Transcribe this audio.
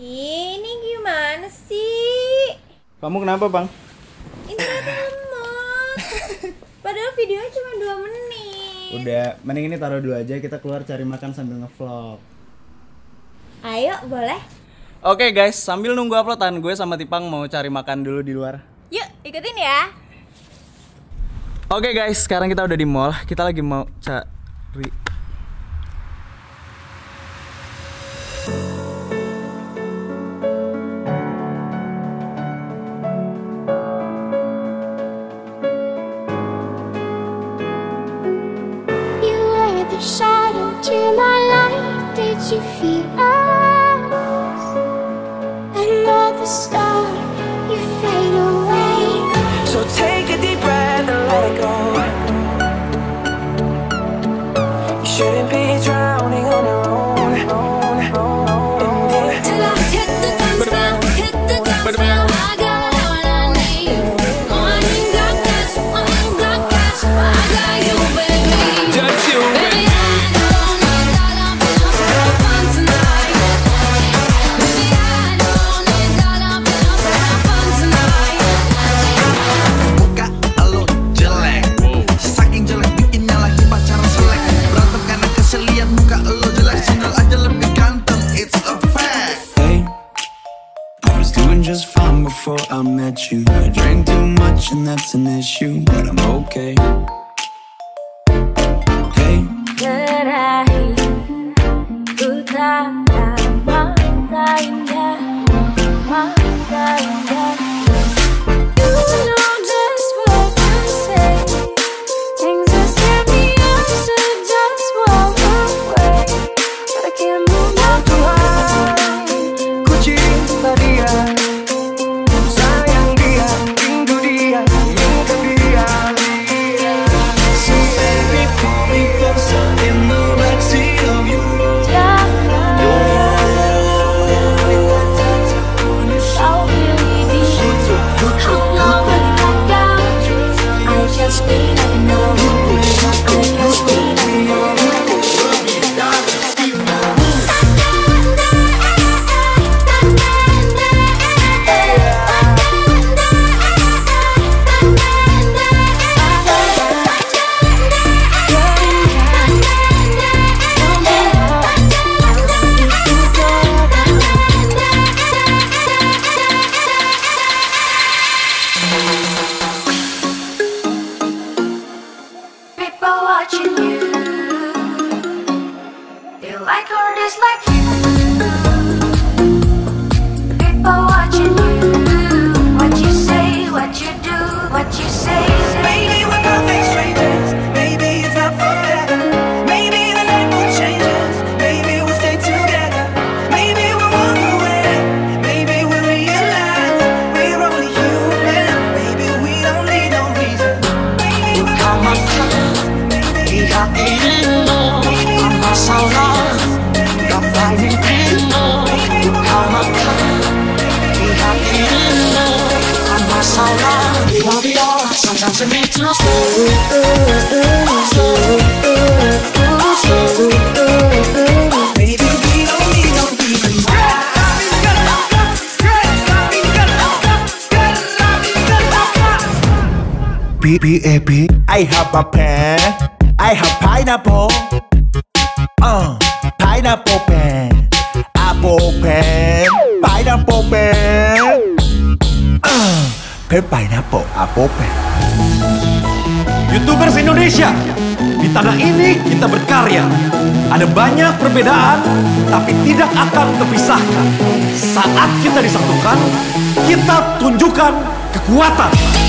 Ini gimana sih? Kamu kenapa bang? Internetnya lemot. Padahal videonya cuma 2 menit. Udah, mending ini taruh dulu aja kita keluar cari makan sambil ngevlog. Ayo, boleh? Oke guys, sambil nunggu uploadan gue sama Tipang mau cari makan dulu di luar. Yuk, ikutin ya. Oke guys, sekarang kita udah di mall. Kita lagi mau cari shadow to my light. Did you feel and that's an issue, but I'm okay. Like or dislike around. It won't be. Sometimes need to slow. B B A B. I have a pen. I have pineapple. Uh, pineapple pen. Apple pen. Pineapple apple pen. Youtubers Indonesia, di tanah ini kita berkarya. Ada banyak perbedaan, tapi tidak akan terpisahkan. Saat kita disatukan, kita tunjukkan kekuatan.